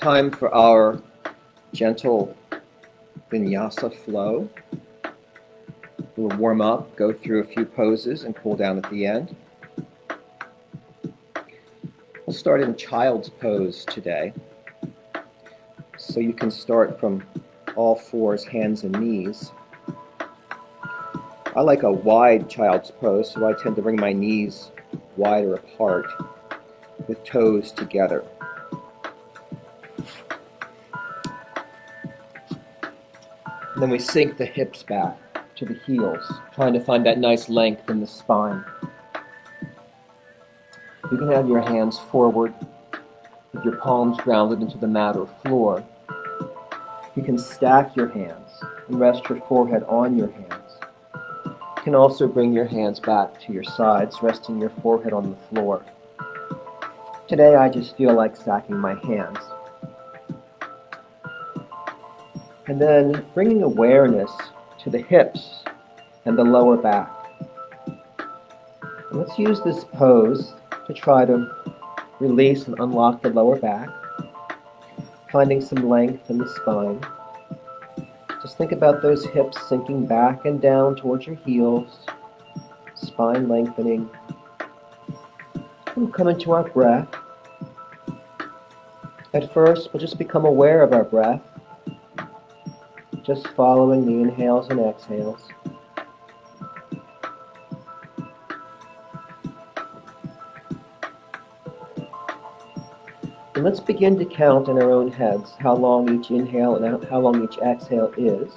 time for our gentle vinyasa flow. We'll warm up, go through a few poses, and cool down at the end. We'll start in child's pose today. So you can start from all fours, hands and knees. I like a wide child's pose, so I tend to bring my knees wider apart with toes together. Then we sink the hips back to the heels, trying to find that nice length in the spine. You can have your hands forward with your palms grounded into the mat or floor. You can stack your hands and rest your forehead on your hands. You can also bring your hands back to your sides, resting your forehead on the floor. Today I just feel like stacking my hands. And then bringing awareness to the hips and the lower back. And let's use this pose to try to release and unlock the lower back, finding some length in the spine. Just think about those hips sinking back and down towards your heels, spine lengthening. We'll come into our breath. At first, we'll just become aware of our breath just following the inhales and exhales. And let's begin to count in our own heads how long each inhale and how long each exhale is.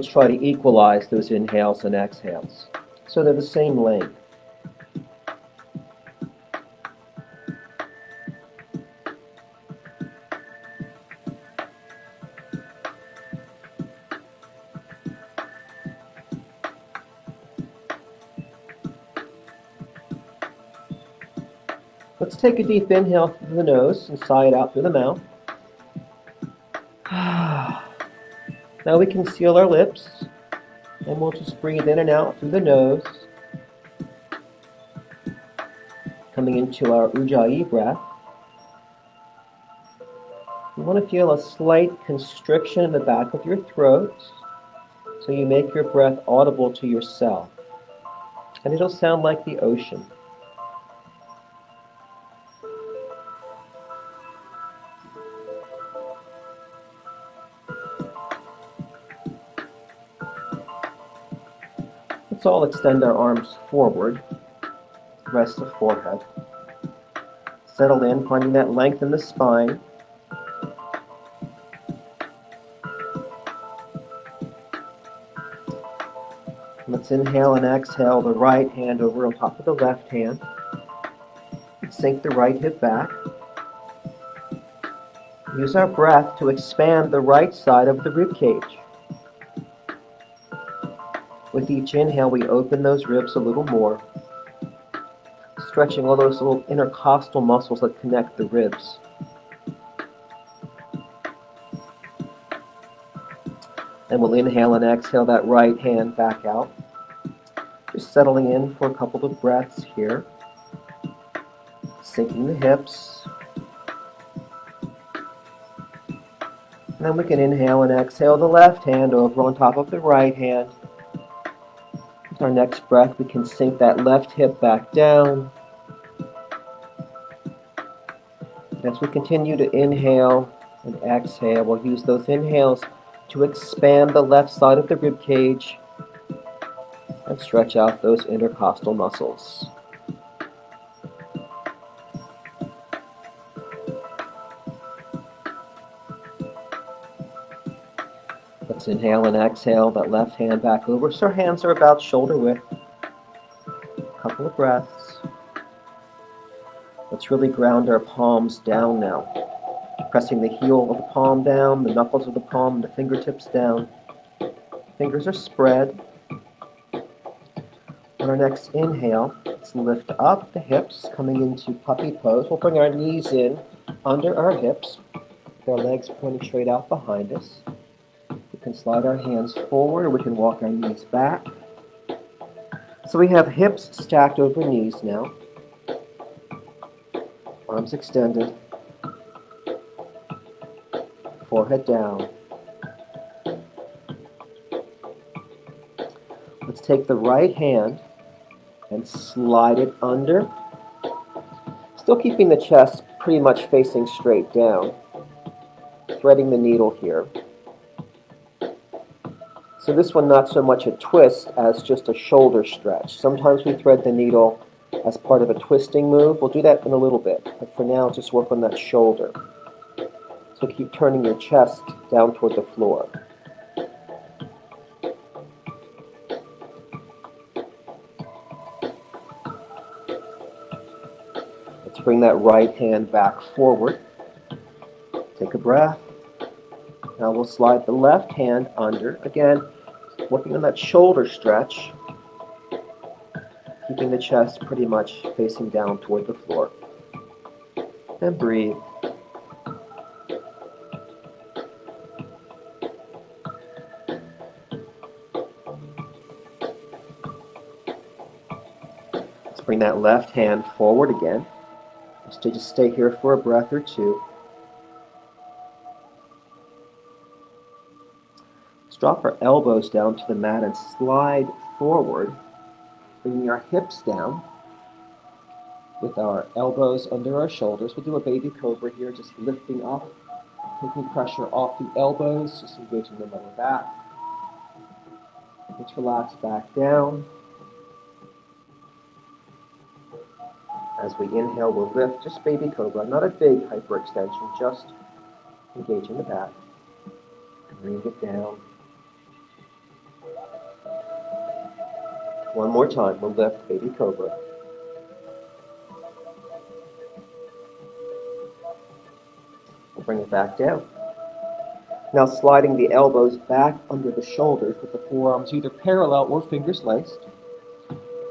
Let's try to equalize those inhales and exhales so they're the same length. Let's take a deep inhale through the nose and sigh it out through the mouth. Now we can seal our lips and we'll just breathe in and out through the nose. Coming into our Ujjayi breath. You want to feel a slight constriction in the back of your throat so you make your breath audible to yourself. And it'll sound like the ocean. Let's all extend our arms forward. Rest the forehead. Settle in, finding that length in the spine. Let's inhale and exhale the right hand over on top of the left hand. Sink the right hip back. Use our breath to expand the right side of the rib cage. With each inhale, we open those ribs a little more, stretching all those little intercostal muscles that connect the ribs. And we'll inhale and exhale that right hand back out. Just settling in for a couple of breaths here. Sinking the hips. And then we can inhale and exhale the left hand over on top of the right hand our next breath, we can sink that left hip back down. As we continue to inhale and exhale, we'll use those inhales to expand the left side of the rib cage and stretch out those intercostal muscles. Inhale and exhale that left hand back over so our hands are about shoulder width. A couple of breaths. Let's really ground our palms down now. Pressing the heel of the palm down, the knuckles of the palm, the fingertips down. Fingers are spread. On our next inhale, let's lift up the hips, coming into puppy pose. We'll bring our knees in under our hips, with our legs pointing straight out behind us. Can slide our hands forward or we can walk our knees back. So we have hips stacked over knees now. Arms extended. Forehead down. Let's take the right hand and slide it under. Still keeping the chest pretty much facing straight down. Threading the needle here. So this one not so much a twist as just a shoulder stretch. Sometimes we thread the needle as part of a twisting move. We'll do that in a little bit, but for now just work on that shoulder. So keep turning your chest down toward the floor. Let's bring that right hand back forward. Take a breath. Now we'll slide the left hand under. Again, working on that shoulder stretch, keeping the chest pretty much facing down toward the floor. And breathe. Let's bring that left hand forward again. Just stay here for a breath or two. Drop our elbows down to the mat and slide forward, bringing our hips down with our elbows under our shoulders. We'll do a baby cobra here, just lifting up, taking pressure off the elbows, just engaging the lower back. Let's relax back down. As we inhale, we'll lift, just baby cobra, not a big hyperextension, just engaging the back. Bring it down. One more time. We'll lift baby cobra. We'll bring it back down. Now sliding the elbows back under the shoulders with the forearms either parallel or fingers laced.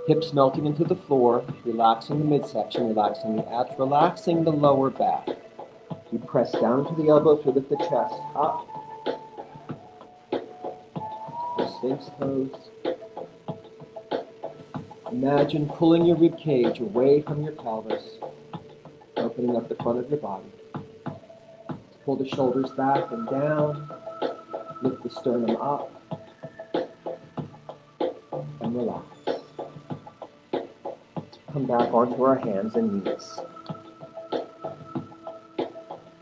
Hips melting into the floor, relaxing the midsection, relaxing the abs, relaxing the lower back. You press down to the elbows to lift the chest up. The Sphinx pose. Imagine pulling your rib cage away from your pelvis, opening up the front of your body. Pull the shoulders back and down, lift the sternum up, and relax. Come back onto our hands and knees.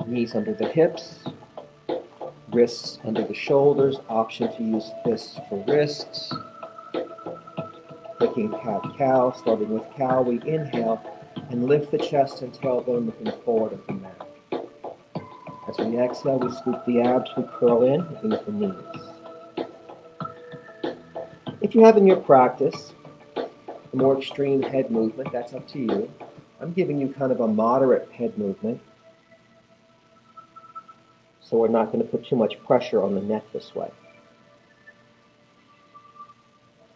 Knees under the hips, wrists under the shoulders, option to use fists for wrists taking cat-cow, starting with cow, we inhale and lift the chest and tailbone looking forward at the mat. As we exhale, we scoop the abs, we curl in, looking at the knees. If you have in your practice a more extreme head movement, that's up to you. I'm giving you kind of a moderate head movement. So we're not going to put too much pressure on the neck this way.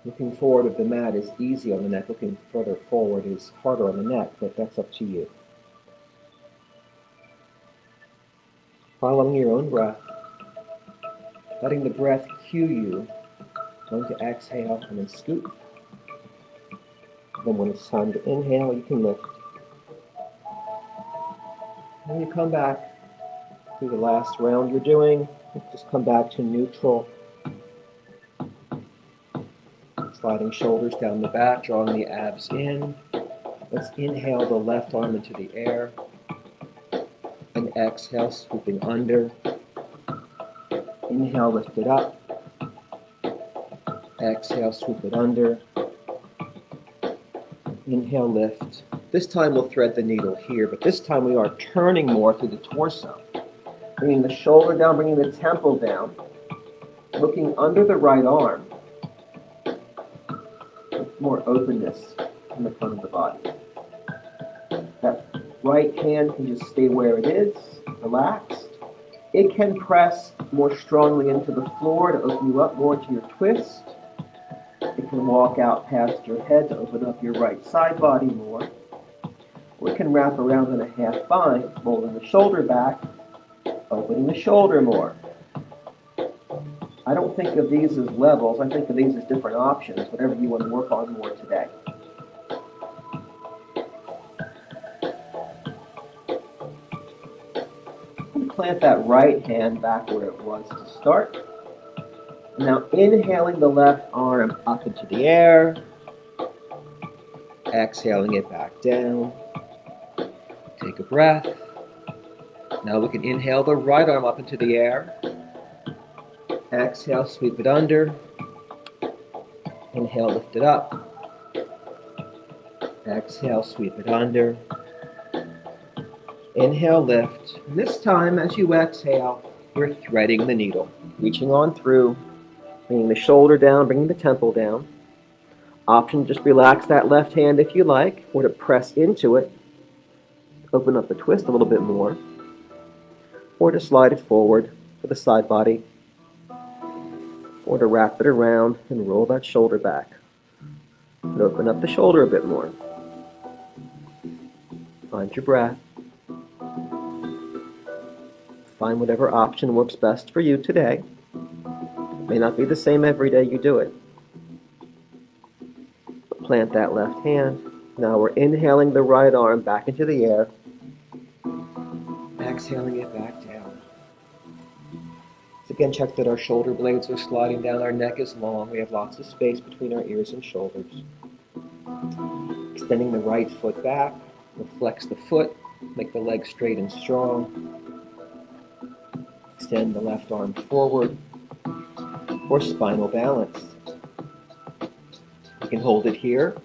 Looking forward of the mat is easy on the neck. Looking further forward is harder on the neck, but that's up to you. Following your own breath, letting the breath cue you when to exhale and then scoop. Then when it's time to inhale, you can lift. When you come back to the last round you're doing, just come back to neutral sliding shoulders down the back, drawing the abs in. Let's inhale the left arm into the air. And exhale, swooping under. Inhale, lift it up. Exhale, swoop it under. Inhale, lift. This time we'll thread the needle here, but this time we are turning more through the torso. Bringing the shoulder down, bringing the temple down. Looking under the right arm openness in the front of the body. That right hand can just stay where it is, relaxed. It can press more strongly into the floor to open you up more to your twist. It can walk out past your head to open up your right side body more. We can wrap around in a half bind, rolling the shoulder back, opening the shoulder more. Don't think of these as levels, I think of these as different options, whatever you want to work on more today. Plant that right hand back where it was to start. Now inhaling the left arm up into the air, exhaling it back down. Take a breath. Now we can inhale the right arm up into the air. Exhale, sweep it under. Inhale, lift it up. Exhale, sweep it under. Inhale, lift. And this time, as you exhale, you're threading the needle, reaching on through, bringing the shoulder down, bringing the temple down. Option just relax that left hand if you like, or to press into it, open up the twist a little bit more, or to slide it forward for the side body, or to wrap it around and roll that shoulder back. And open up the shoulder a bit more. Find your breath. Find whatever option works best for you today. It may not be the same every day you do it. Plant that left hand. Now we're inhaling the right arm back into the air. Exhaling it back down. Again, check that our shoulder blades are sliding down. Our neck is long. We have lots of space between our ears and shoulders. Extending the right foot back. We'll flex the foot. Make the leg straight and strong extend the left arm forward, or spinal balance. We can hold it here.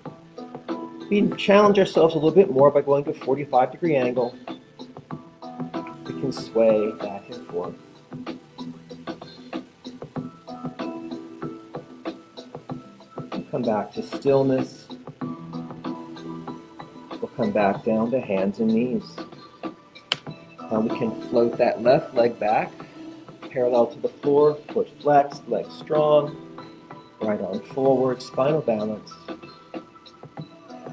We can challenge ourselves a little bit more by going to a 45 degree angle. We can sway back and forth. Come back to stillness. We'll come back down to hands and knees. Now we can float that left leg back parallel to the floor, foot flexed, leg strong, right arm forward, spinal balance.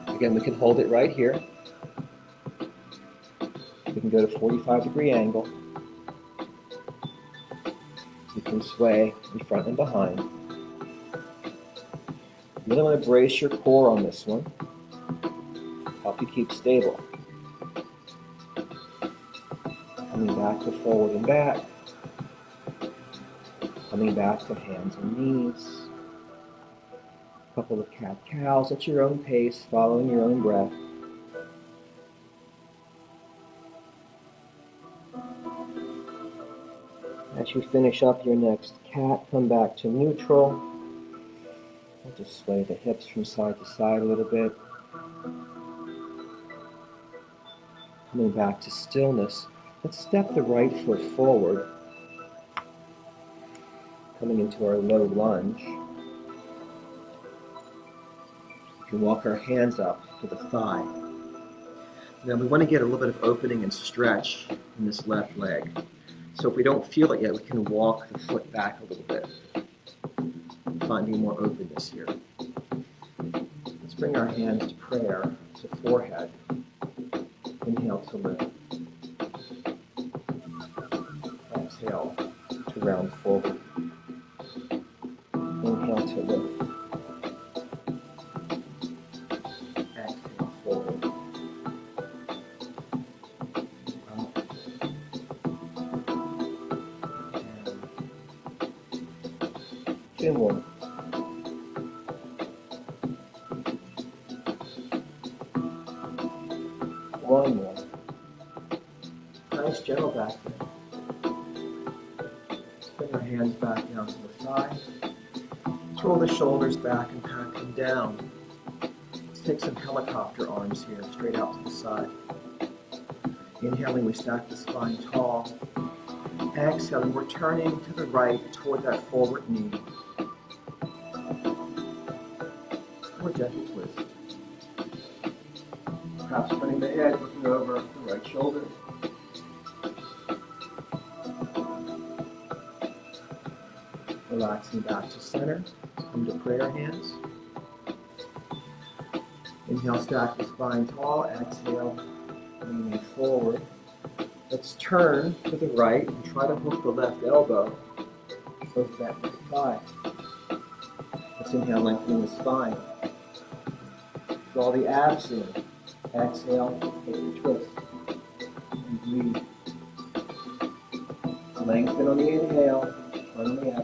Again, we can hold it right here. We can go to 45 degree angle. You can sway in front and behind. Really want to brace your core on this one. Help you keep stable. Coming back to forward and back. Coming back to hands and knees. A couple of cat cows at your own pace, following your own breath. As you finish up your next cat, come back to neutral. Just sway the hips from side to side a little bit. Coming back to stillness. Let's step the right foot forward coming into our low lunge. We can walk our hands up to the thigh. Now we want to get a little bit of opening and stretch in this left leg. So if we don't feel it yet, we can walk the foot back a little bit, finding more openness here. Let's bring our hands to prayer, to forehead. Inhale to lift. Exhale to round forward. Arms here, straight out to the side. Inhaling, we stack the spine tall. Exhaling, we're turning to the right toward that forward knee. Or gentle twist. Perhaps turning the head, looking over the right shoulder. Relaxing back to center. Come to prayer hands. Inhale, stack the spine tall. Exhale, leaning forward. Let's turn to the right and try to hook the left elbow over that right thigh. Let's inhale, lengthening the spine. Draw the abs in. Exhale, take the twist. And breathe. Lengthen on the inhale, on the exhale.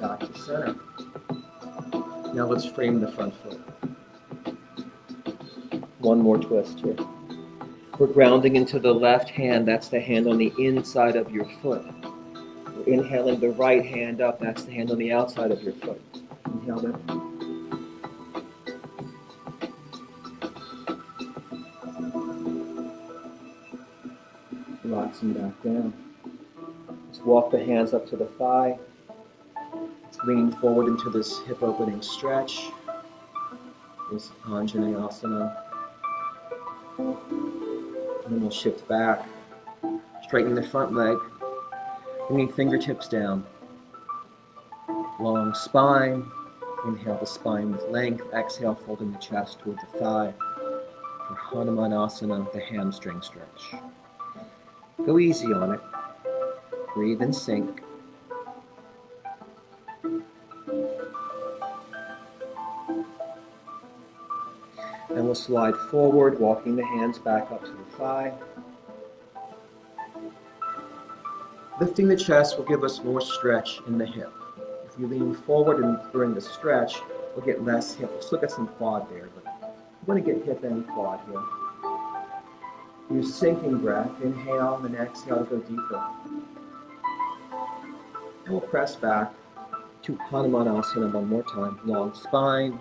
Back to center. Now let's frame the front foot. One more twist here. We're grounding into the left hand, that's the hand on the inside of your foot. We're inhaling the right hand up, that's the hand on the outside of your foot. Inhale that. Relaxing back down. Let's walk the hands up to the thigh. Lean forward into this hip opening stretch. This Anjaneyasana. And then we'll shift back, straightening the front leg, bringing fingertips down. Long spine. Inhale the spine with length. Exhale, folding the chest toward the thigh. For Hanumanasana, the hamstring stretch. Go easy on it. Breathe and sink. We'll slide forward, walking the hands back up to the thigh. Lifting the chest will give us more stretch in the hip. If you lean forward and during the stretch, we'll get less hip. We'll look at some quad there, but we want to get hip and quad here. Use sinking breath. Inhale and exhale, to go deeper. And we'll press back to Hanumanasana one more time. Long spine,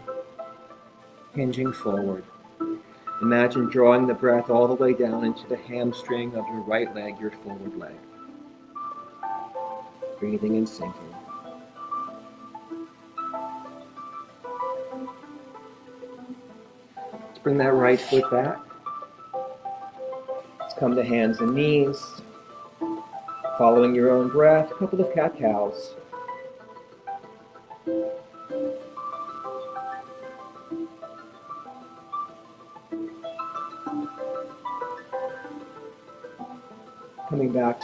hinging forward. Imagine drawing the breath all the way down into the hamstring of your right leg, your forward leg. Breathing and sinking. Let's bring that right foot back. Let's come to hands and knees. Following your own breath, a couple of cat cows.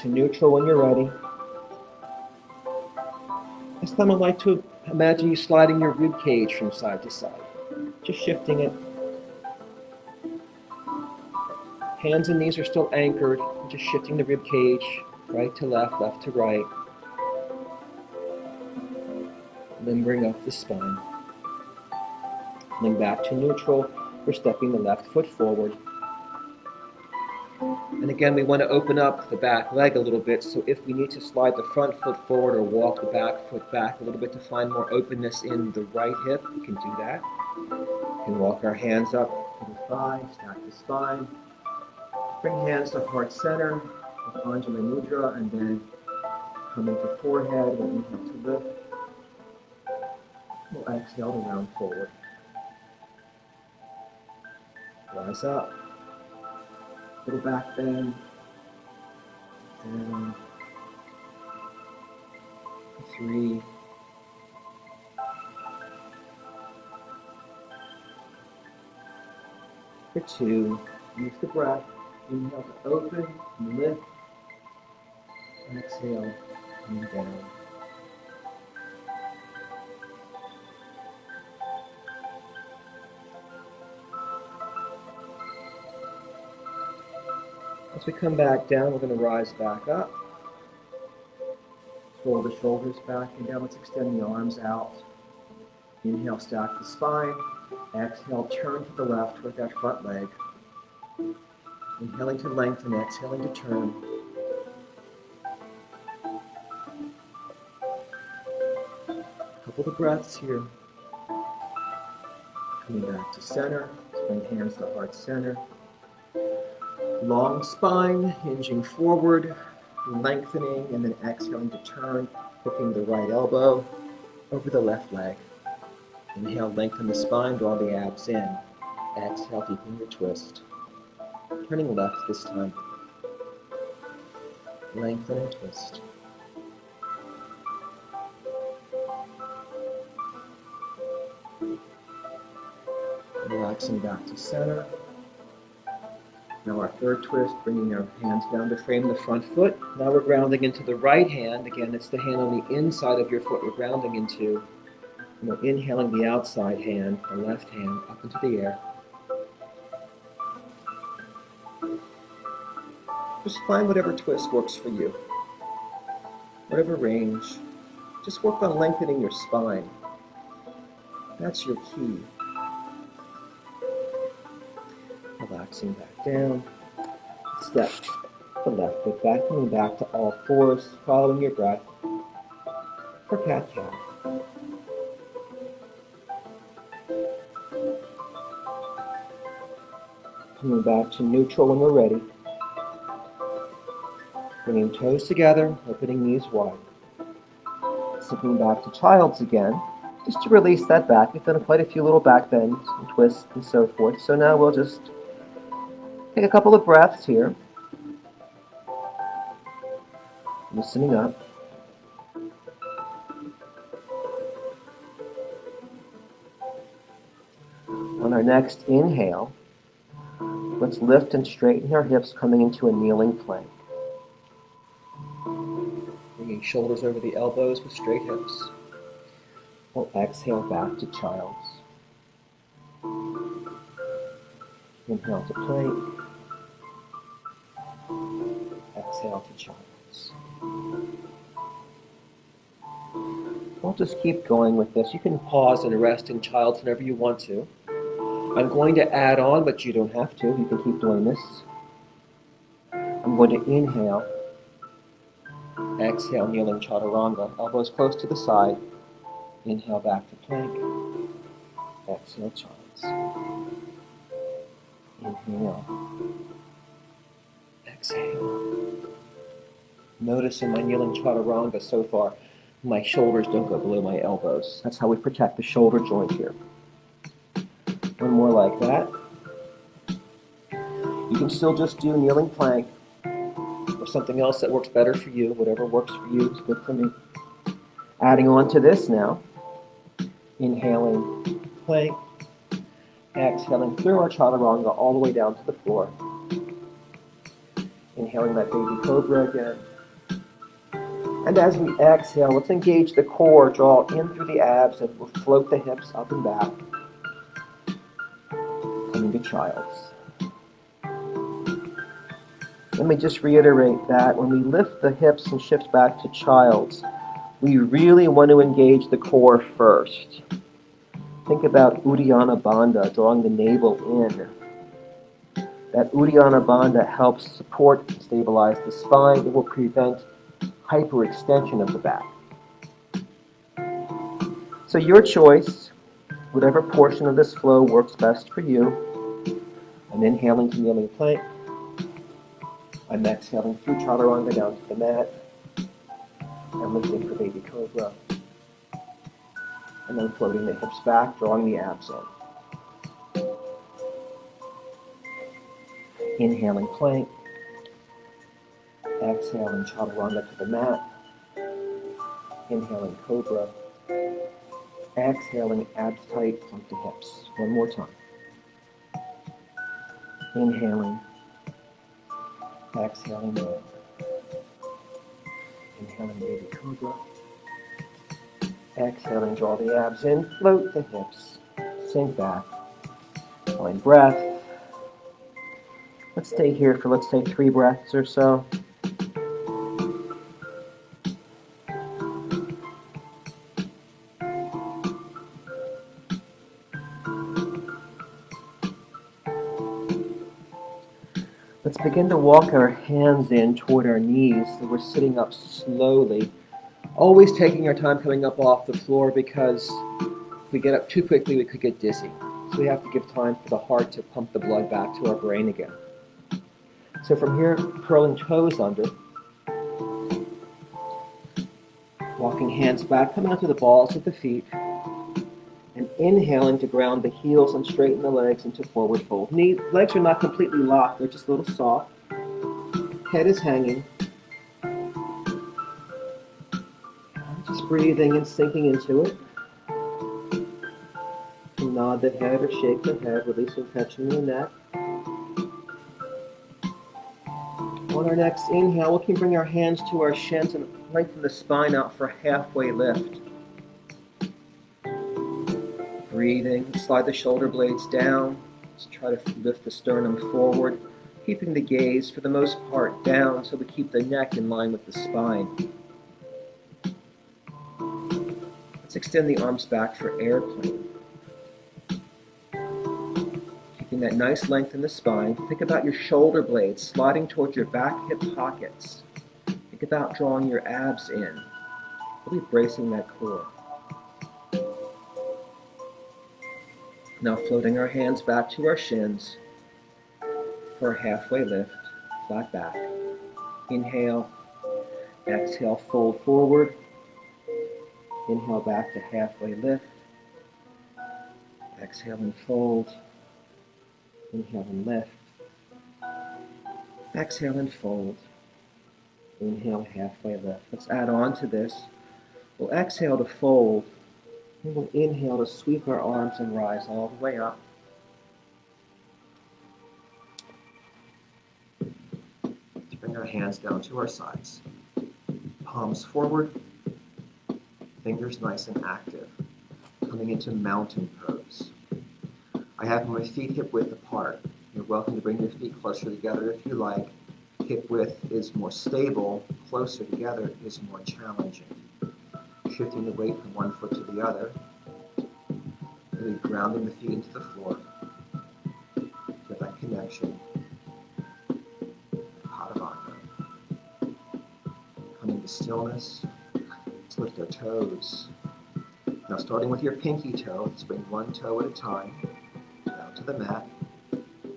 To neutral when you're ready. This time I'd like to imagine you sliding your rib cage from side to side. Just shifting it. Hands and knees are still anchored. Just shifting the rib cage right to left, left to right. Limbering up the spine. Coming back to neutral. We're stepping the left foot forward. And again, we want to open up the back leg a little bit. So if we need to slide the front foot forward or walk the back foot back a little bit to find more openness in the right hip, we can do that. We can walk our hands up to the thigh, stack the spine. Bring hands to heart center with Anjali Mudra and then come into forehead. We'll inhale to lift. We'll exhale to round forward. Rise up. Little back bend. Down. Um, three. For two. Use the breath. Inhale to open and lift. And exhale and down. As we come back down, we're going to rise back up. Roll the shoulders back and down. Let's extend the arms out. Inhale, stack the spine. Exhale, turn to the left with that front leg. Inhaling to lengthen, exhaling to turn. Couple of breaths here. Coming back to center. Bring hands to heart center. Long spine, hinging forward, lengthening, and then exhaling to turn, hooking the right elbow over the left leg. Inhale, lengthen the spine, draw the abs in. Exhale, deepen your twist. Turning left this time. Lengthen and twist. Relaxing back to center. Now our third twist, bringing our hands down to frame the front foot. Now we're grounding into the right hand. Again, it's the hand on the inside of your foot we're grounding into. And we're inhaling the outside hand, the left hand, up into the air. Just find whatever twist works for you. Whatever range. Just work on lengthening your spine. That's your key. Back down. Step the left foot back, coming back to all fours, following your breath for cat cow. Coming back to neutral when we're ready. Bringing toes together, opening knees wide. Slipping back to child's again, just to release that back. We've done quite a few little back bends and twists and so forth. So now we'll just take a couple of breaths here. Loosening up. On our next inhale, let's lift and straighten our hips coming into a kneeling plank. Bringing shoulders over the elbows with straight hips. We'll exhale back to child's. Inhale to plank. Exhale to child's. We'll just keep going with this. You can pause and rest in child's whenever you want to. I'm going to add on, but you don't have to. You can keep doing this. I'm going to inhale. Exhale, kneeling chaturanga. Elbows close to the side. Inhale back to plank. Exhale, child's. Inhale. Exhale. Notice in my kneeling chaturanga so far, my shoulders don't go below my elbows. That's how we protect the shoulder joint here. One more like that. You can still just do kneeling plank or something else that works better for you. Whatever works for you is good for me. Adding on to this now. Inhaling plank. Exhaling through our chaturanga all the way down to the floor. Inhaling that baby cobra again. And as we exhale, let's engage the core, draw in through the abs, and we'll float the hips up and back. Coming to child's. Let me just reiterate that when we lift the hips and shift back to child's, we really want to engage the core first. Think about Uddiyana Bandha, drawing the navel in. That Uddiyana Bandha helps support and stabilize the spine. It will prevent hyperextension of the back. So your choice, whatever portion of this flow works best for you. I'm inhaling to kneeling plank. I'm exhaling through chaturanga down to the mat. I'm lifting for baby cobra. And then floating the hips back, drawing the abs in. Inhaling plank. Exhaling chaturanga to the mat. Inhaling cobra. Exhaling abs tight, plunk the hips. One more time. Inhaling. Exhaling more. Inhaling baby cobra. Exhaling, draw the abs in, float the hips, sink back. Find breath. Let's stay here for, let's say, three breaths or so. Let's begin to walk our hands in toward our knees so we're sitting up slowly. Always taking our time coming up off the floor because if we get up too quickly, we could get dizzy. So we have to give time for the heart to pump the blood back to our brain again. So from here, curling toes under. Walking hands back, come out to the balls of the feet. And inhaling to ground the heels and straighten the legs into forward fold. Knee, legs are not completely locked, they're just a little soft. Head is hanging. Just breathing and sinking into it. nod the head or shake the head, releasing tension in the neck. On our next inhale, we can bring our hands to our shins and lengthen the spine out for a halfway lift. Breathing, slide the shoulder blades down. Let's try to lift the sternum forward, keeping the gaze for the most part down so we keep the neck in line with the spine. Let's extend the arms back for airplane. That nice length in the spine. Think about your shoulder blades sliding towards your back hip pockets. Think about drawing your abs in, really bracing that core. Now floating our hands back to our shins for a halfway lift, flat back. Inhale, exhale, fold forward. Inhale back to halfway lift. Exhale and fold. Inhale and lift. Exhale and fold. Inhale, halfway lift. Let's add on to this. We'll exhale to fold. And we'll inhale to sweep our arms and rise all the way up. Bring our hands down to our sides. Palms forward. Fingers nice and active. Coming into mountain pose. I have my feet hip width apart. You're welcome to bring your feet closer together if you like. Hip width is more stable, closer together is more challenging. Shifting the weight from one foot to the other, really grounding the feet into the floor. Get that connection. Pada Bandha. Coming to stillness. Let's lift our toes. Now starting with your pinky toe, let's bring one toe at a time to the mat.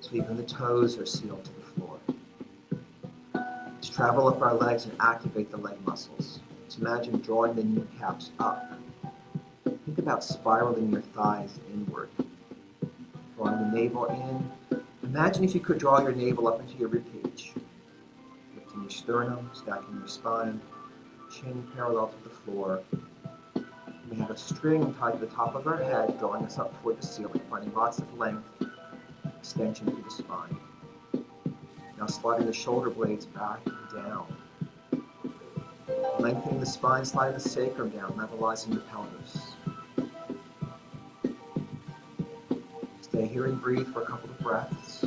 So even the toes are sealed to the floor. Let's travel up our legs and activate the leg muscles. Let's imagine drawing the kneecaps up. Think about spiraling your thighs inward. Drawing the navel in. Imagine if you could draw your navel up into your ribcage. Lifting your sternum, stacking your spine, chin parallel to the floor. We have a string tied to the top of our head, drawing us up toward the ceiling, finding lots of length, extension through the spine. Now sliding the shoulder blades back and down. Lengthening the spine, sliding the sacrum down, levelizing the pelvis. Stay here and breathe for a couple of breaths.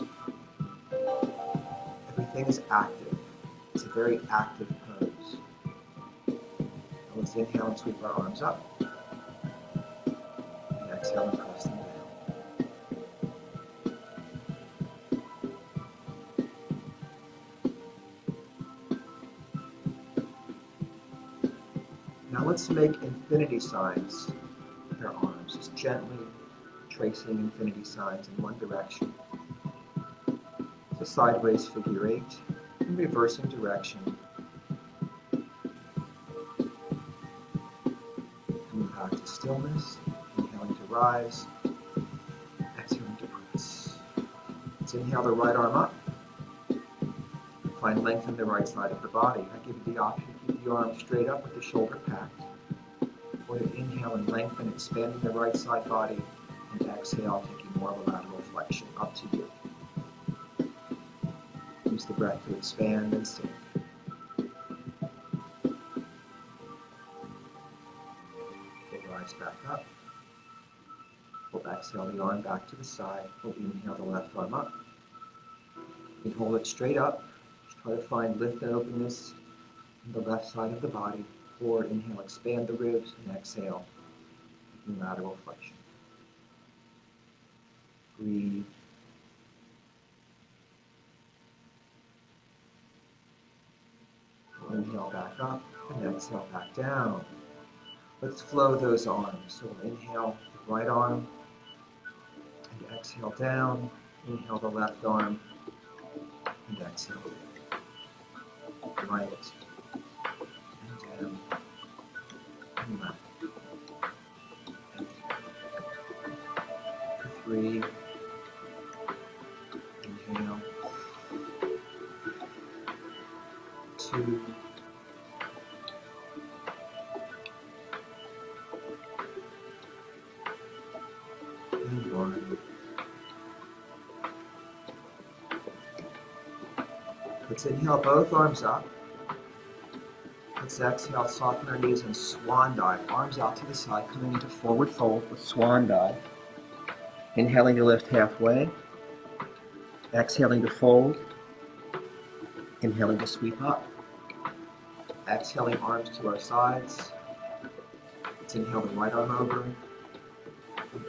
Everything is active. It's a very active pose. Let's inhale and sweep our arms up. And and press them. Now let's make infinity signs with our arms, just gently tracing infinity signs in one direction. A sideways figure eight in reversing direction. Coming back to stillness, rise, exhaling to press. Let's inhale the right arm up. Find length in the right side of the body. I give you the option to keep the arm straight up with the shoulder packed. Or to inhale and lengthen, expanding the right side body, and exhale, taking more of a lateral flexion. Up to you. Use the breath to expand and sink. Back up. We'll exhale the arm back to the side. We'll inhale the left arm up. We hold it straight up. Just try to find lift and openness in the left side of the body. Or inhale, expand the ribs, and exhale, taking lateral flexion. Breathe. Inhale back up and exhale back down. Let's flow those arms. So we'll inhale the right arm exhale down. Inhale the left arm and exhale. Right and down and left. Three. Let's inhale both arms up. Let's exhale, soften our knees and swan dive. Arms out to the side, coming into forward fold with swan dive. Inhaling to lift halfway. Exhaling to fold. Inhaling to sweep up. Exhaling arms to our sides. Let's inhale the right arm over.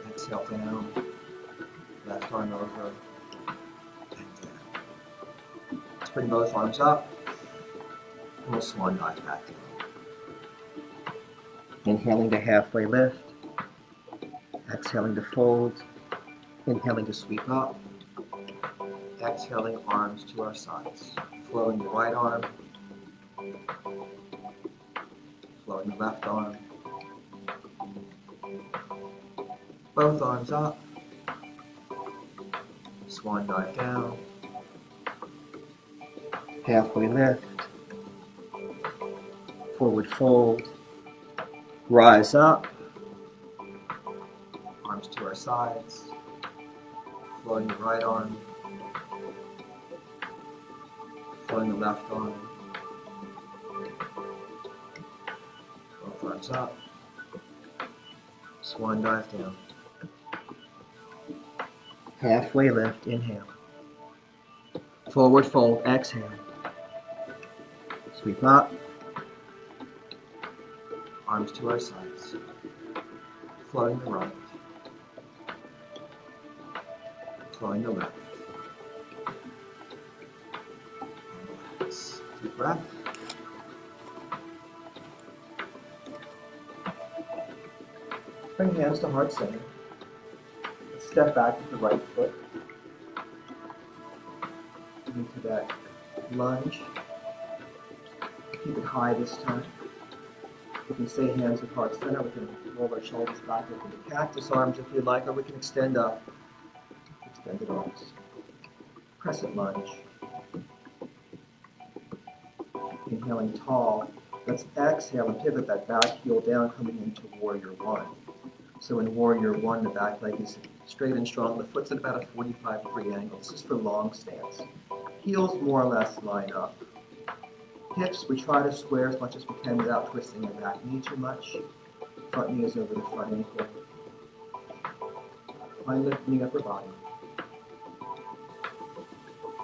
Exhale down. Left arm over. Bring both arms up. And we'll swan dive back down. Inhaling to halfway lift. Exhaling to fold. Inhaling to sweep up. Exhaling arms to our sides. Flowing the right arm. Flowing the left arm. Both arms up. Swan dive down. Halfway lift. Forward fold. Rise up. Arms to our sides. Flowing the right arm. Flowing the left arm. Both arms up. Swan dive down. Halfway lift, inhale. Forward fold, exhale. Sweep up. Arms to our sides. Flowing the right. Flowing the left. Deep breath. Bring hands to heart center. Step back with the right foot into that lunge. Keep it high this time. We can stay hands at heart center. We can roll our shoulders back into the cactus arms if you'd like, or we can extend up. Extended arms. Crescent lunge. Inhaling tall. Let's exhale and pivot that back heel down, coming into warrior one. So in warrior one, the back leg is straight and strong. The foot's at about a 45 degree angle. This is for long stance. Heels more or less line up. Hips, we try to square as much as we can without twisting the back knee too much. Front knee is over the front ankle. Find lifting the upper body.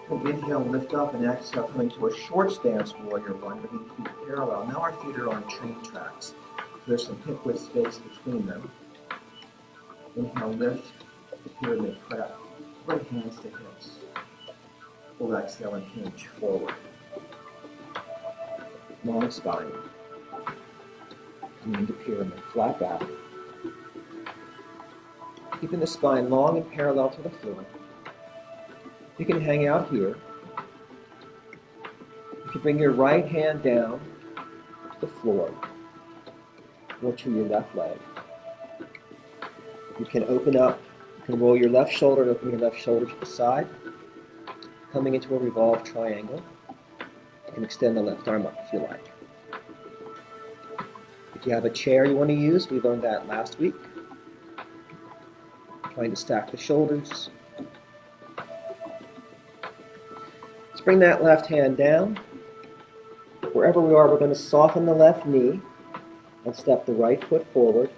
And inhale, lift up, and exhale, coming to a short stance, warrior one, bringing feet parallel. Now our feet are on train tracks. There's some hip width space between them. Inhale, lift, the pyramid prep. Bring hands to hips. Full exhale and hinge forward. Long spine. Coming into pyramid, flat back. Keeping the spine long and parallel to the floor. You can hang out here. You can bring your right hand down to the floor or to your left leg. You can open up, you can roll your left shoulder and open your left shoulder to the side, coming into a revolved triangle. Can extend the left arm up if you like. If you have a chair you want to use, we learned that last week. Trying to stack the shoulders. Let's bring that left hand down. Wherever we are, we're going to soften the left knee and step the right foot forward.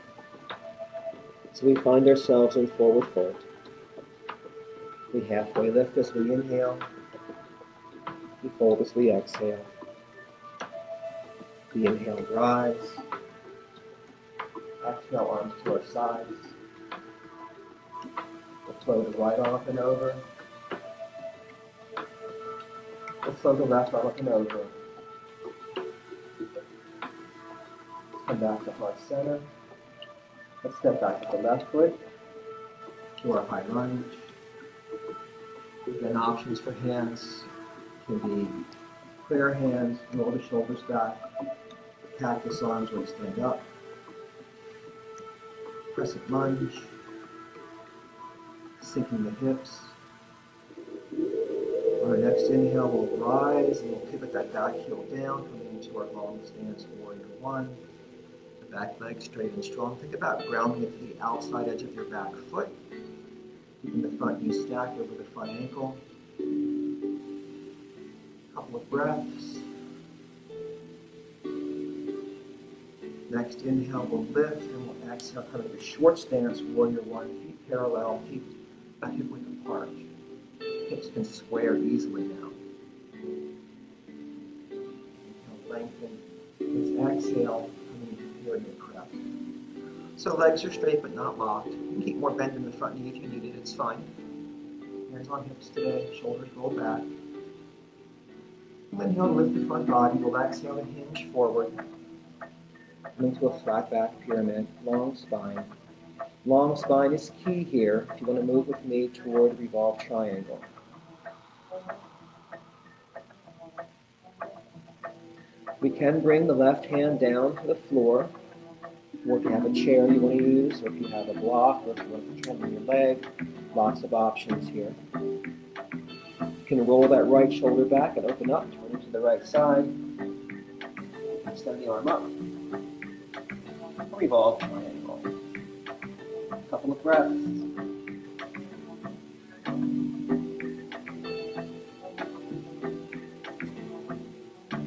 So we find ourselves in forward fold. We halfway lift as we inhale. We fold as we exhale. We inhale, rise. Exhale, arms to our sides. We'll flow the right up and over. We'll flow the left up and over. Come back to heart center. Let's step back to the left foot to our high lunge. Again, options for hands can be prayer hands, roll the shoulders back, cactus arms or extend up, crescent lunge, sinking the hips. On our next inhale, we'll rise and we'll pivot that back heel down, coming into our long stance, warrior one. The back leg straight and strong. Think about grounding it to the outside edge of your back foot. Keeping the front knee stacked over the front ankle. Couple of breaths. Next inhale, we'll lift and we'll exhale, come into short stance, warrior one, feet parallel, feet left hip width apart. Hips can square easily now. Lengthen. Please exhale, coming into pyramid prep. So legs are straight but not locked. You can keep more bend in the front knee if you need it, it's fine. Hands on hips today, shoulders roll back. Inhale to lift the front body, we'll exhale to hinge forward. Coming to a flat back pyramid, long spine. Long spine is key here if you want to move with me toward revolve triangle. We can bring the left hand down to the floor, or if you have a chair you want to use, or if you have a block, or if you want to on your leg, lots of options here. Can roll that right shoulder back and open up, turn to the right side, extend the arm up revolve triangle. Couple of breaths.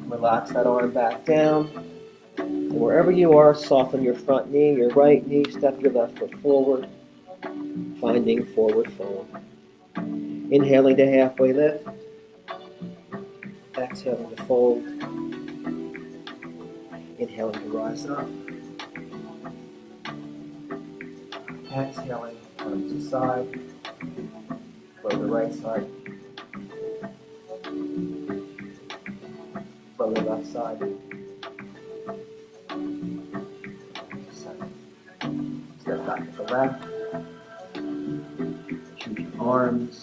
Relax that arm back down. And wherever you are, soften your front knee, your right knee, step your left foot forward, finding forward fold. Inhaling to halfway lift. Exhaling to fold. Inhaling to rise up. Exhaling, to side. Flow the right side. Flow the left side. Step back to the left. Arms.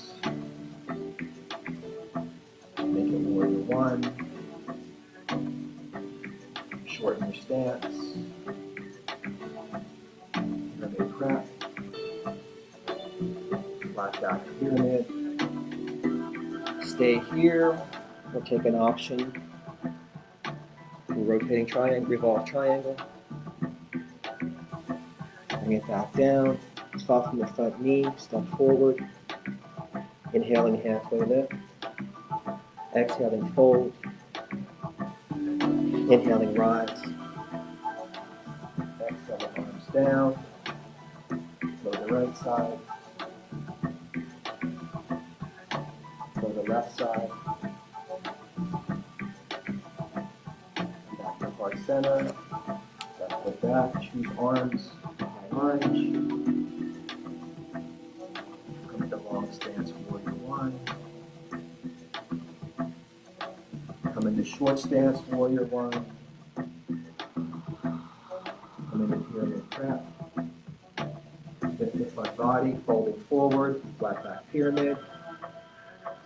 Stance. Pyramid prep. Flat back pyramid. Stay here. We'll take an option. Rotating triangle, revolve triangle. Bring it back down. Soften the front knee. Step forward. Inhaling halfway lift. Exhaling fold. Inhaling rise. Down. Flow the right side. go to the left side. Back to heart center. Left foot back. Choose arms. High lunge. Come into long stance, warrior one. Come into short stance, warrior one. Pyramid prep. Lift the front body, folding forward, flat back pyramid.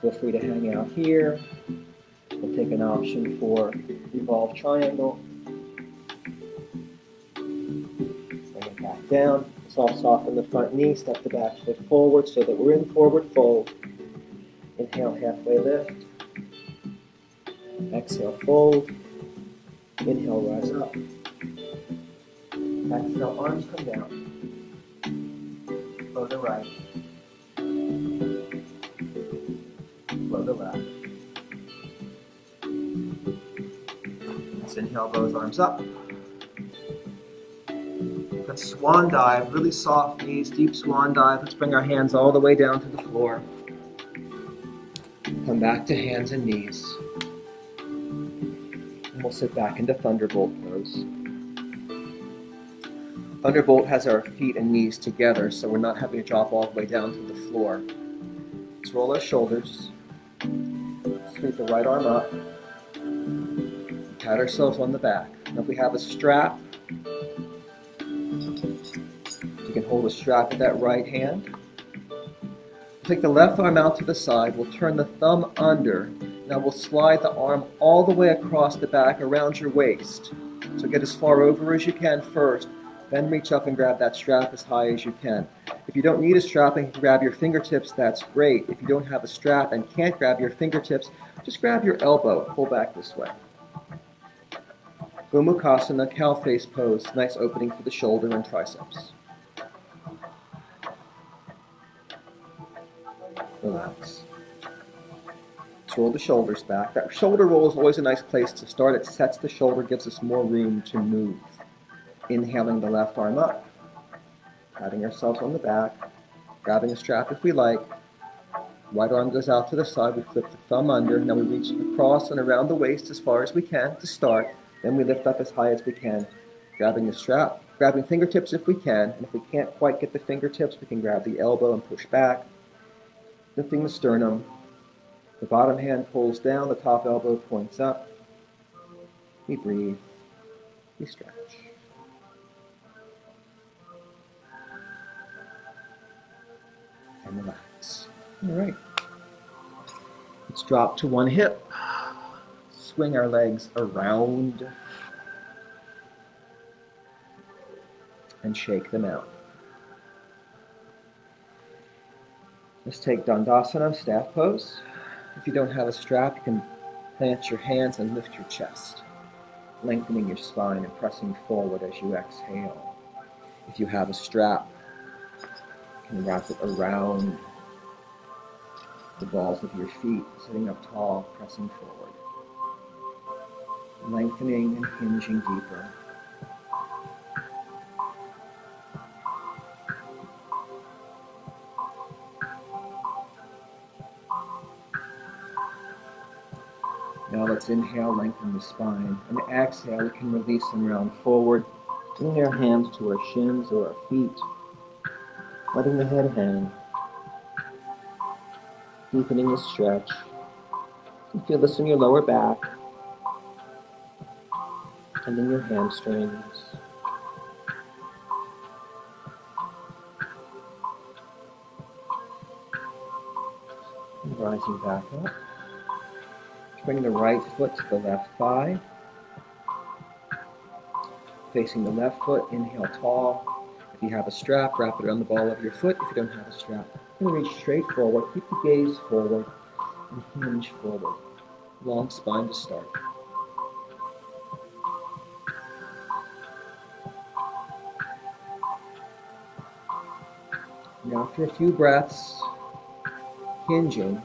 Feel free to hang out here. We'll take an option for revolve triangle. Bring it back down. Soft soften the front knee, step the back foot forward so that we're in forward fold. Inhale, halfway lift. Exhale, fold. Inhale, rise up. Exhale, arms come down. Flow the right. Flow the left. Let's inhale both arms up. Let's swan dive, really soft knees, deep swan dive. Let's bring our hands all the way down to the floor. Come back to hands and knees. And we'll sit back into thunderbolt pose. Thunderbolt has our feet and knees together, so we're not having to drop all the way down to the floor. Let's roll our shoulders. Sweep the right arm up. Pat ourselves on the back. Now if we have a strap, you can hold a strap with that right hand. Take the left arm out to the side. We'll turn the thumb under. Now we'll slide the arm all the way across the back around your waist. So get as far over as you can first. Then reach up and grab that strap as high as you can. If you don't need a strap and can grab your fingertips, that's great. If you don't have a strap and can't grab your fingertips, just grab your elbow. Pull back this way. Gomukhasana, cow face pose. Nice opening for the shoulder and triceps. Relax. Let's roll the shoulders back. That shoulder roll is always a nice place to start. It sets the shoulder, gives us more room to move. Inhaling the left arm up, patting ourselves on the back, grabbing a strap if we like. Right arm goes out to the side, we flip the thumb under, now we reach across and around the waist as far as we can to start. Then we lift up as high as we can, grabbing the strap, grabbing fingertips if we can, and if we can't quite get the fingertips, we can grab the elbow and push back, lifting the sternum. The bottom hand pulls down, the top elbow points up. We breathe, we stretch. And relax. All right. Let's drop to one hip. Swing our legs around and shake them out. Let's take Dandasana, staff pose. If you don't have a strap, you can plant your hands and lift your chest, lengthening your spine and pressing forward as you exhale. If you have a strap, can wrap it around the balls of your feet, sitting up tall, pressing forward, lengthening and hinging deeper. Now let's inhale, lengthen the spine, and exhale, we can release and round forward, bringing our hands to our shins or our feet, letting the head hang, deepening the stretch. You feel this in your lower back, and in your hamstrings. And rising back up. Bring the right foot to the left thigh. Facing the left foot, inhale tall. If you have a strap, wrap it around the ball of your foot. If you don't have a strap, and reach straight forward. Keep the gaze forward and hinge forward. Long spine to start. And after a few breaths, hinging,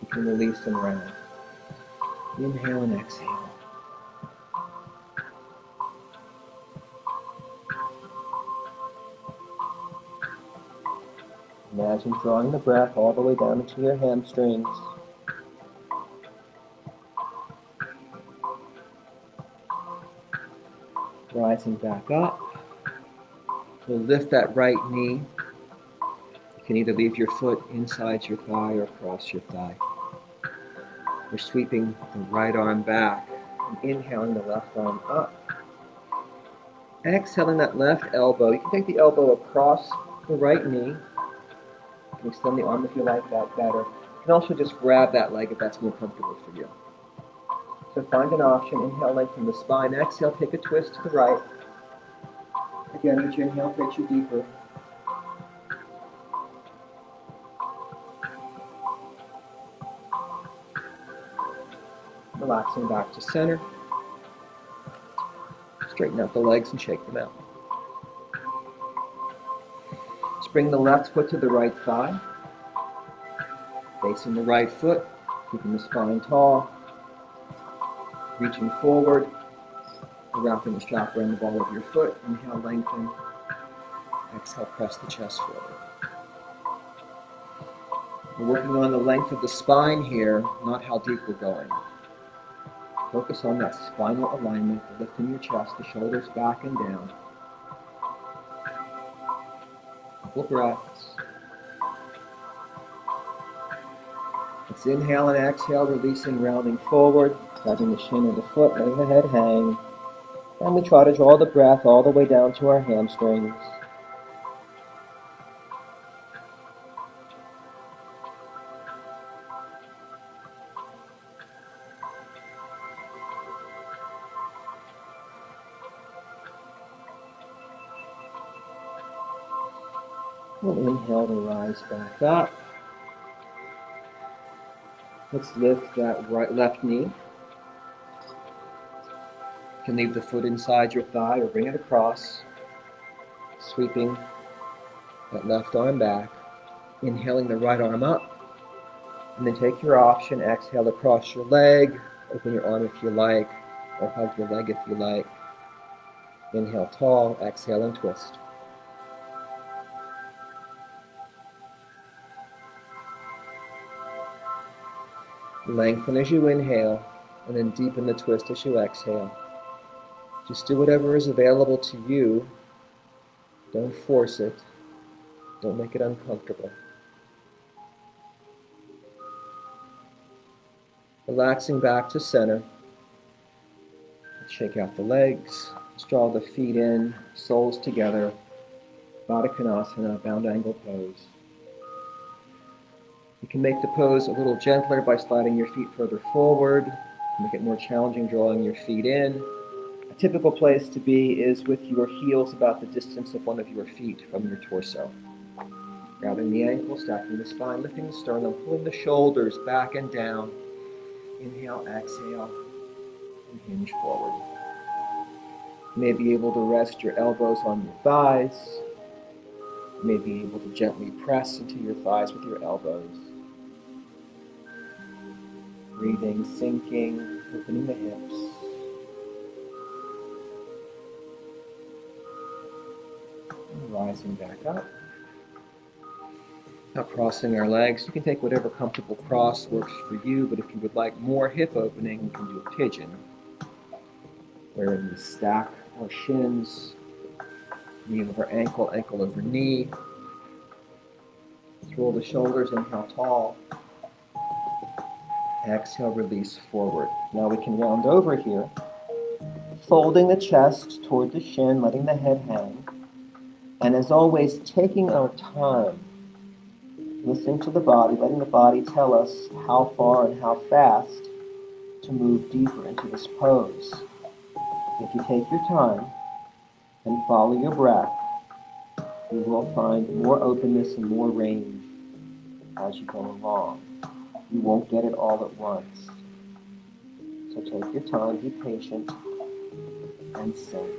you can release and round. Inhale and exhale. Imagine drawing the breath all the way down into your hamstrings. Rising back up. We'll lift that right knee. You can either leave your foot inside your thigh or across your thigh. We're sweeping the right arm back and inhaling the left arm up. Exhaling that left elbow. You can take the elbow across the right knee. You can extend the arm if you like that better. You can also just grab that leg if that's more comfortable for you. So find an option. Inhale, lengthen the spine. Exhale, take a twist to the right. Again, each inhale takes you deeper. Relaxing back to center. Straighten out the legs and shake them out. Bring the left foot to the right thigh. Facing the right foot, keeping the spine tall. Reaching forward, wrapping the strap around the ball of your foot. Inhale, lengthen. Exhale, press the chest forward. We're working on the length of the spine here, not how deep we're going. Focus on that spinal alignment, lifting your chest, the shoulders back and down. Couple breaths. Let's inhale and exhale, releasing, rounding forward, grabbing the shin of the foot, letting the head hang. And we try to draw the breath all the way down to our hamstrings. Rise back up. Let's lift that right left knee. You can leave the foot inside your thigh or bring it across, sweeping that left arm back. Inhaling the right arm up. And then take your option, exhale across your leg, open your arm if you like, or hug your leg if you like. Inhale tall, exhale and twist. Lengthen as you inhale, and then deepen the twist as you exhale. Just do whatever is available to you. Don't force it. Don't make it uncomfortable. Relaxing back to center. Shake out the legs. Let's draw the feet in, soles together. Baddha Konasana, bound angle pose. You can make the pose a little gentler by sliding your feet further forward. Make it more challenging drawing your feet in. A typical place to be is with your heels about the distance of one of your feet from your torso. Grabbing the ankle, stacking the spine, lifting the sternum, pulling the shoulders back and down. Inhale, exhale, and hinge forward. You may be able to rest your elbows on your thighs. You may be able to gently press into your thighs with your elbows. Breathing, sinking, opening the hips. And rising back up. Now crossing our legs. You can take whatever comfortable cross works for you, but if you would like more hip opening, you can do a pigeon. Wherein you stack or shins, knee over ankle, ankle over knee. Roll the shoulders, inhale tall. Exhale, release forward. Now we can round over here, folding the chest toward the shin, letting the head hang. And as always, taking our time, listening to the body, letting the body tell us how far and how fast to move deeper into this pose. If you take your time and follow your breath, you will find more openness and more range as you go along. You won't get it all at once. So take your time, be patient, and sink.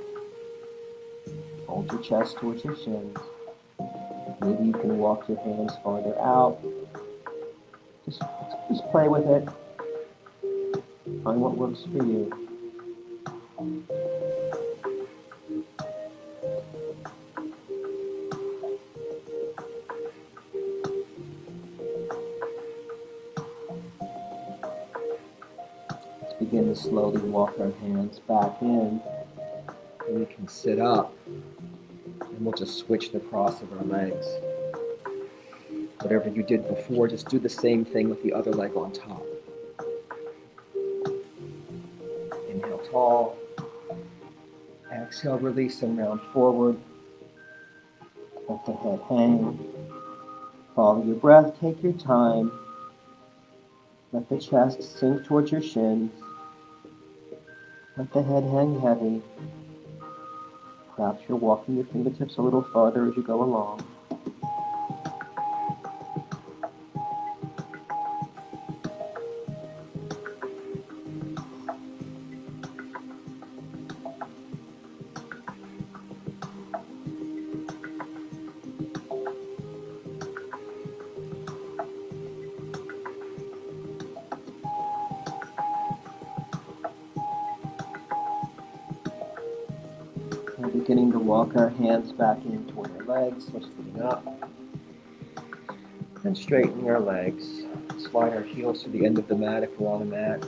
Hold your chest towards your shins. Maybe you can walk your hands farther out. Just, just play with it. Find what works for you. To slowly walk our hands back in. And we can sit up. And we'll just switch the cross of our legs. Whatever you did before, just do the same thing with the other leg on top. Inhale tall. Exhale, release and round forward. Let the head hang. Follow your breath, take your time. Let the chest sink towards your shins. Let the head hang heavy. Perhaps you're walking your fingertips a little farther as you go along. Beginning to walk our hands back in toward our legs, lifting up. And straightening our legs. Slide our heels to the end of the mat if we're on a mat.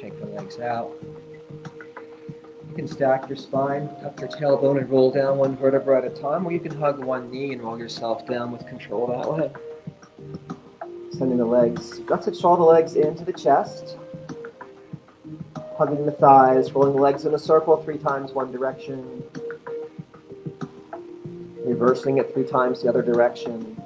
Shake the legs out. You can stack your spine, tuck your tailbone, and roll down one vertebra at a time, or you can hug one knee and roll yourself down with control that way. Sending the legs, gut draw the legs into the chest hugging the thighs, rolling the legs in a circle three times one direction, reversing it three times the other direction.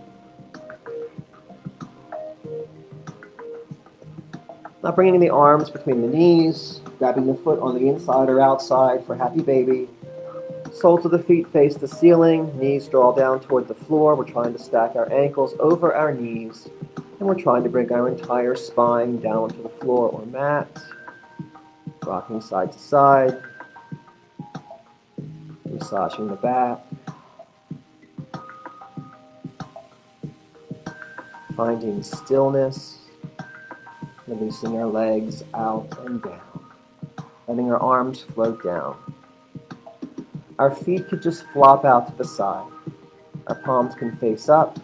Now bringing the arms between the knees, grabbing the foot on the inside or outside for happy baby. Soles of the feet face the ceiling, knees draw down toward the floor. We're trying to stack our ankles over our knees, and we're trying to bring our entire spine down to the floor or mat rocking side to side, massaging the back. Finding stillness, releasing our legs out and down, letting our arms float down. Our feet could just flop out to the side. Our palms can face up.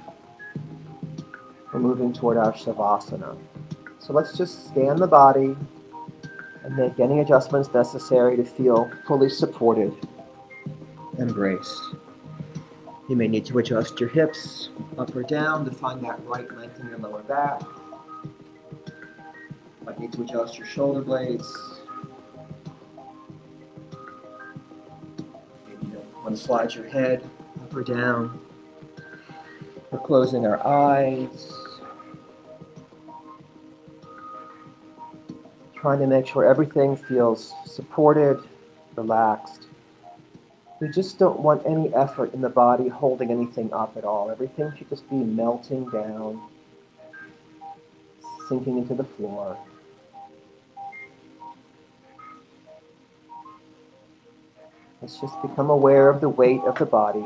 We're moving toward our Shavasana. So let's just scan the body and make any adjustments necessary to feel fully supported, and embraced. You may need to adjust your hips up or down to find that right length in your lower back. You Might need to adjust your shoulder blades. Maybe you want to slide your head up or down. We're closing our eyes. Trying to make sure everything feels supported, relaxed. We just don't want any effort in the body holding anything up at all. Everything should just be melting down, sinking into the floor. Let's just become aware of the weight of the body.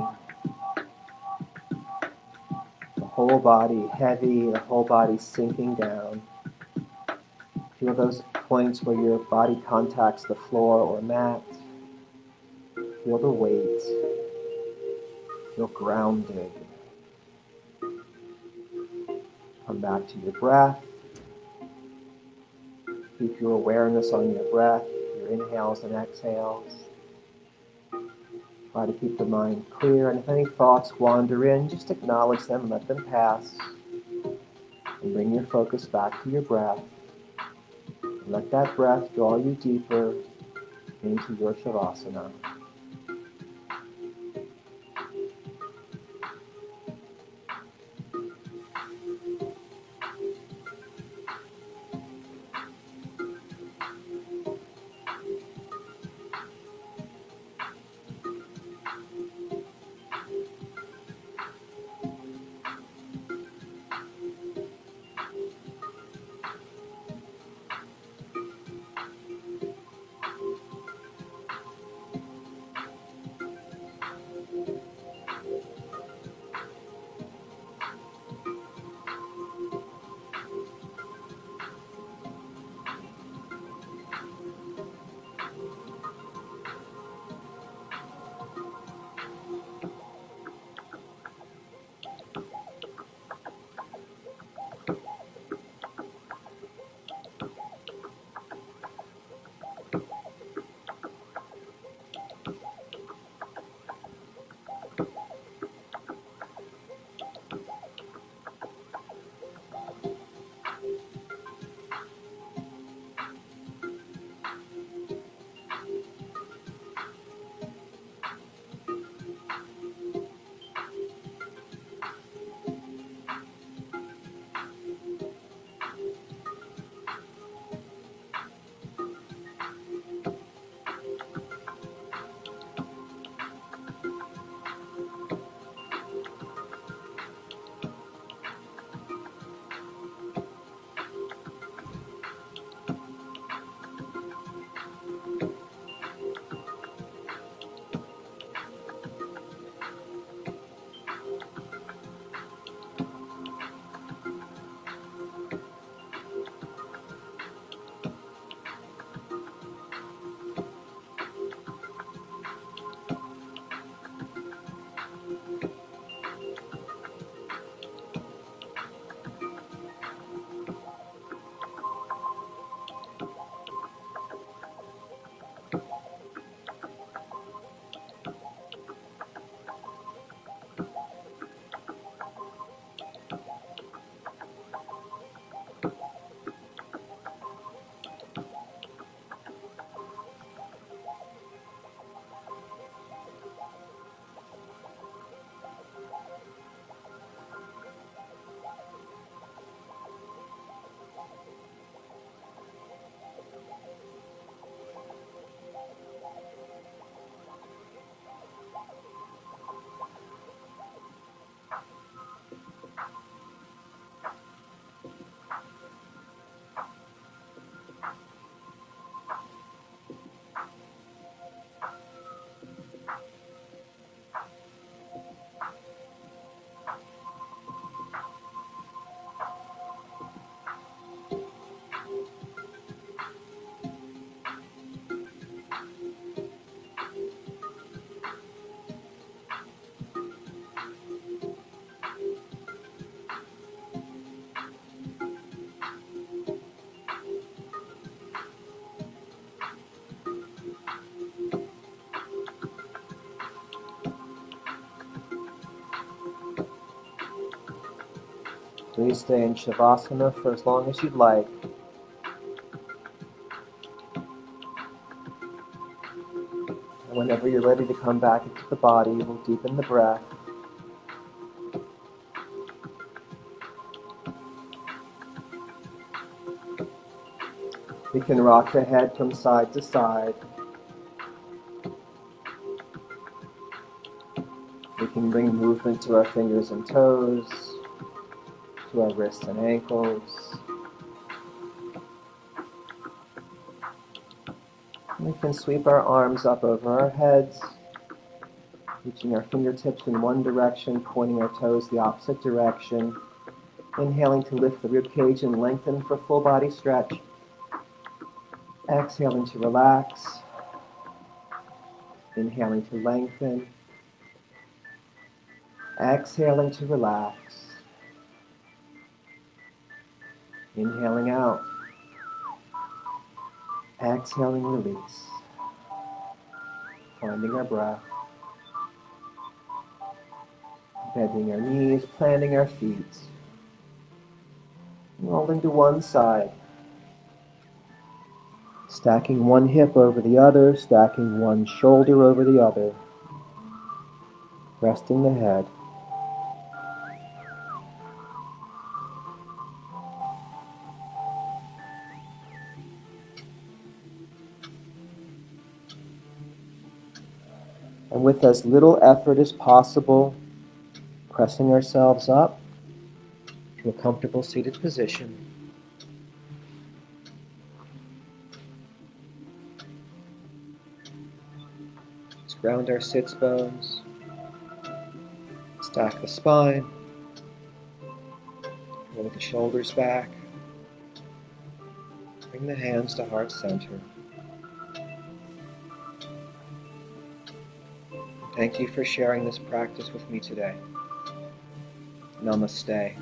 The whole body heavy, the whole body sinking down. Feel those points where your body contacts the floor or mat. Feel the weight. Feel grounded. Come back to your breath. Keep your awareness on your breath, your inhales and exhales. Try to keep the mind clear, and if any thoughts wander in, just acknowledge them, let them pass, and bring your focus back to your breath. Let that breath draw you deeper into your Shavasana. Please stay in Shavasana for as long as you'd like. And whenever you're ready to come back into the body, we'll deepen the breath. We can rock the head from side to side. We can bring movement to our fingers and toes, to our wrists and ankles. We can sweep our arms up over our heads, reaching our fingertips in one direction, pointing our toes the opposite direction. Inhaling to lift the rib cage and lengthen for full body stretch. Exhaling to relax. Inhaling to lengthen. Exhaling to relax. Inhaling out. Exhaling, release. Finding our breath. Bending our knees, planting our feet. Rolling to one side. Stacking one hip over the other, stacking one shoulder over the other. Resting the head. With as little effort as possible, pressing ourselves up to a comfortable seated position. Let's ground our sits bones, stack the spine, roll the shoulders back, bring the hands to heart center. Thank you for sharing this practice with me today. Namaste.